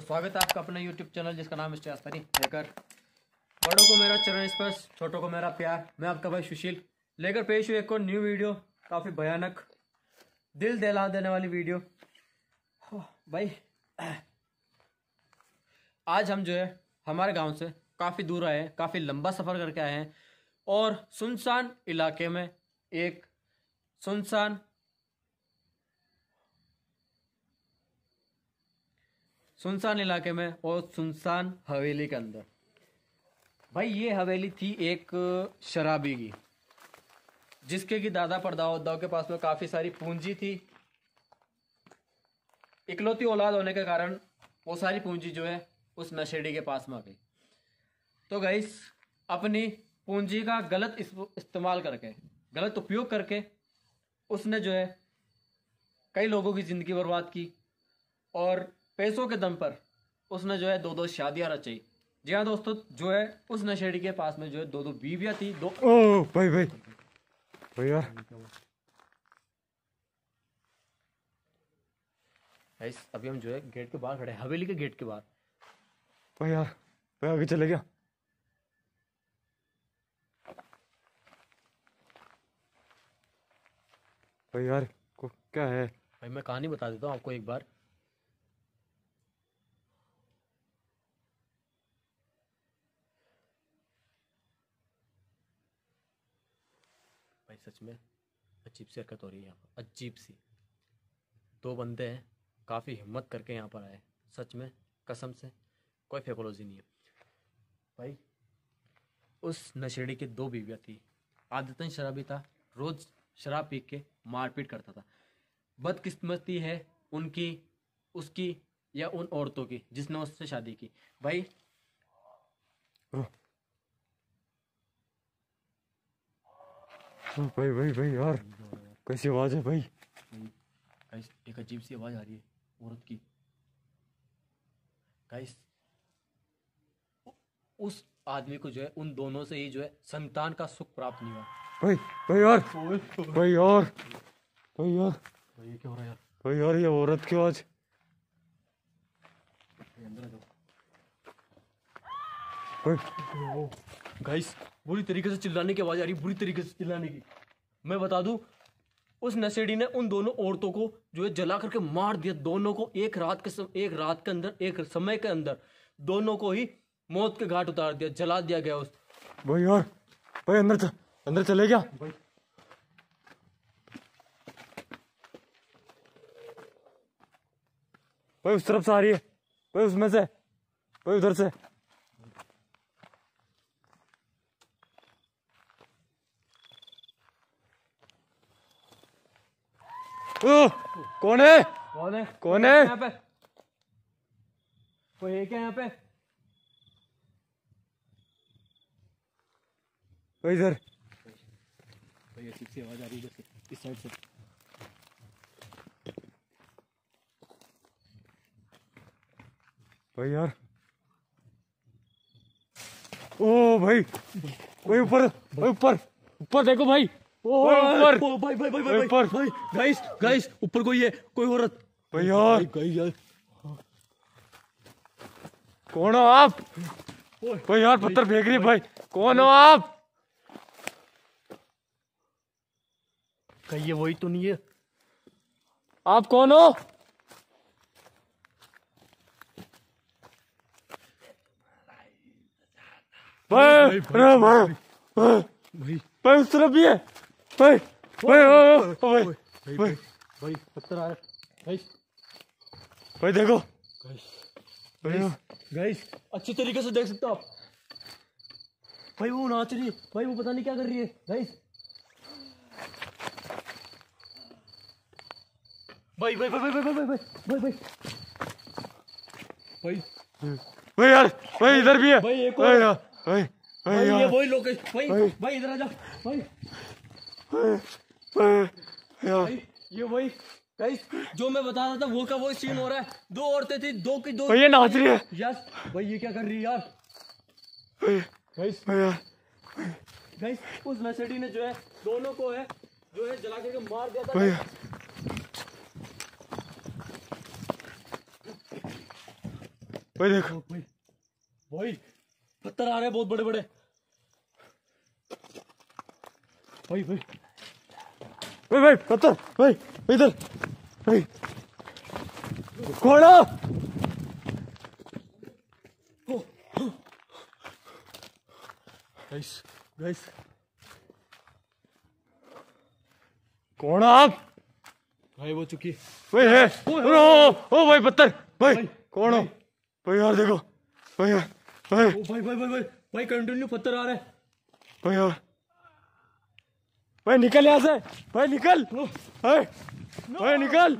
स्वागत है आपका अपने यूट्यूब चैनल जिसका नाम है लेकर बड़ों को मेरा चरण स्पर्श, छोटों को मेरा प्यार। मैं आपका भाई सुशील। लेकर पेश हुई एक और न्यू वीडियो काफ़ी भयानक, दिल दहला देने वाली वीडियो भाई, आज हम जो है, हमारे गाँव से काफ़ी दूर आए हैं, काफ़ी लंबा सफ़र करके आए हैं। और सुनसान इलाके में एक सुनसान सुनसान इलाके में और सुनसान हवेली के अंदर। भाई, ये हवेली थी एक शराबी की, जिसके की दादा परदादा के पास में काफ़ी सारी पूंजी थी। इकलौती औलाद होने के कारण वो सारी पूंजी जो है उस नशेड़ी के पास में आ गई। तो गाइस अपनी पूंजी का गलत इस्तेमाल करके, गलत उपयोग करके उसने जो है कई लोगों की ज़िंदगी बर्बाद की और पैसों के दम पर उसने जो है दो दो शादियाँ रचाई। जी हाँ दोस्तों जो है उस नशेड़ी के पास में जो है दो दो बीवियाँ थी दो ओ भाई भाई। भाई यार। गाइस अभी हम जो है गेट के बाहर खड़े हैं हवेली के गेट के बाहर। भाई यार भाई आगे चले गया। भाई यार को क्या है? भाई मैं कहानी बता देता हूँ आपको एक बार। भाई, सच में अजीब सी हरकत हो रही है यहाँ पर। अजीब सी। दो बंदे हैं, काफ़ी हिम्मत करके यहाँ पर आए। सच में, कसम से, कोई फेकोलॉजी नहीं है। भाई, उस नशेड़ी की दो बीवियाँ थी। आदतन शराबी था, रोज़ शराब पी के मारपीट करता था। बदकिस्मती है उनकी, उसकी या उन औरतों की, जिसने उससे शादी की। भाई ओ ओ, भाई भाई भाई यार। कैसी आवाज़ है भाई? गाइस एक अजीब सी आवाज़ आ रही है औरत की। गाइस उस आदमी को जो है उन दोनों से ही जो है संतान का सुख प्राप्त नहीं हुआ। भाई भाई यार। भाई यार। भाई यार। भाई ये क्या हो रहा है यार? भाई यार ये औरत की आवाज़। भाई अंदर आ जाओ। भाई गाइस बुरी तरीके से चिल्लाने की आवाज़ आ रही बुरी तरीके से चिल्लाने की। मैं बता दूँ उस नशेड़ी ने उन दोनों औरतों को जो है जला करके मार दिया। दोनों को एक रात के सम, एक रात के अंदर एक समय के अंदर दोनों को ही मौत के घाट उतार दिया जला दिया गया उस। भाई यार भाई अंदर चल अंदर चले गया? भाई उस तरफ़ से आ रही है भाई उसमें से भाई उधर से। कौन है? कौन है? कौन है? यहाँ पे। कोई है क्या यहाँ पे। भाई इधर। भाई अजीब सी आवाज़ आ रही है इस साइड से। भाई यार। ओ भाई भाई ऊपर भाई। ऊपर ऊपर देखो भाई। ऊपर। ओ, भाई भाई भाई भाई भाई, ऊपर। भाई गाइस गाइस ऊपर कोई है कोई औरत। भाई यार गाइस यार कौन हो आप? भाई यार पत्थर फेंक रही भाई। कौन हो आप? कहीं ये वही तो नहीं है। आप कौन हो? भाई अरे भाई भाई भाई। भाई उस तरफ़ भी है। भाई भाई भाई भाई भाई। भाई पत्थर आ रहा है भाई देखो गाइस अच्छी तरीके से देख सकते हो आप। भाई वो नाच रही है। भाई वो पता नहीं क्या कर रही है। गाइस भाई भाई भाई भाई भाई भाई भाई भाई। भाई। भाई यार भाई इधर भी है। भाई, एक और। भाई भाई भाई ये वही लोग भाई। भाई। इधर आ जा। भाई। ये वही गाइस जो मैं बता रहा था वो का वो सीन हो रहा है। दो औरतें थी दो की दो ये नाच रही है। यस भाई ये क्या कर रही है यार? गाइस गाइस उस नशेड़ी ने जो है दोनों को है जो है जला करके मार दिया था। भाई भाई देखो। भाई भाई पत्थर आ रहे हैं बहुत बड़े बड़े भाई भाई। भाई भाई पत्थर भाई इधर। भाई। घोड़ा। गाइस गाइस कौन आप भाई वो चुकी। भाई है। ओ, ओ भाई पत्थर। भाई कौन हो? भाई। यार देखो। भाई यार भाई। भाई भाई भाई कंटिन्यू पत्थर आ रहे। हैं भाई यार भाई निकल यहाँ से। भाई निकल। भाई निकल।